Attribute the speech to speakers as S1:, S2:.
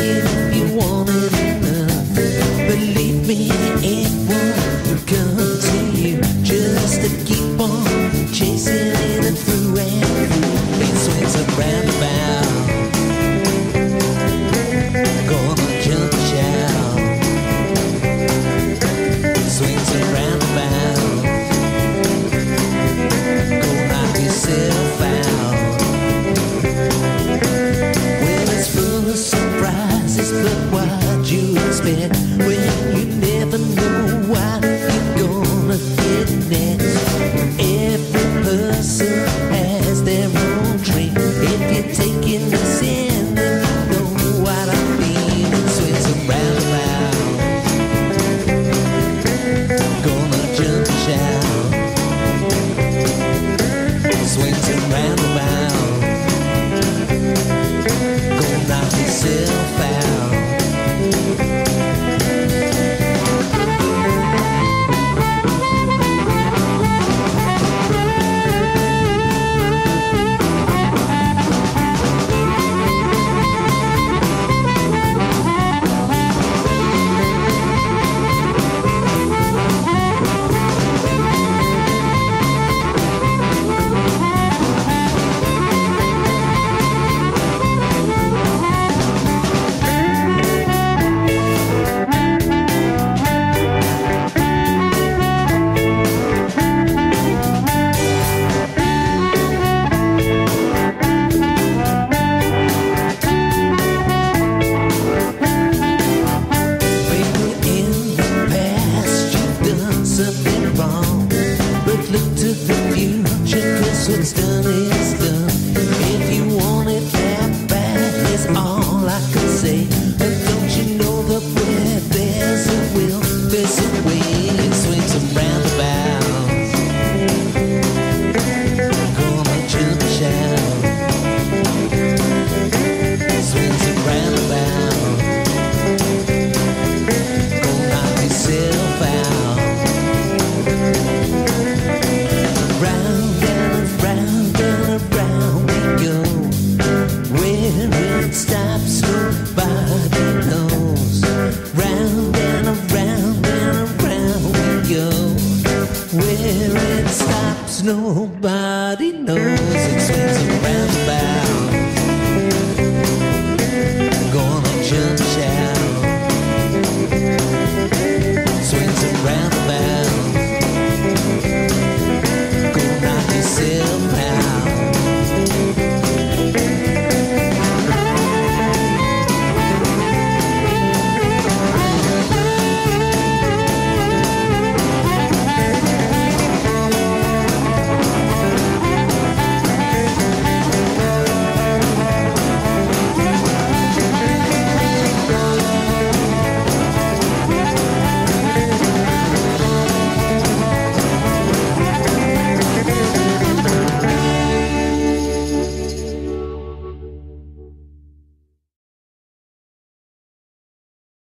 S1: if you want it enough. Believe me. sing. Nobody knows. It swings around about.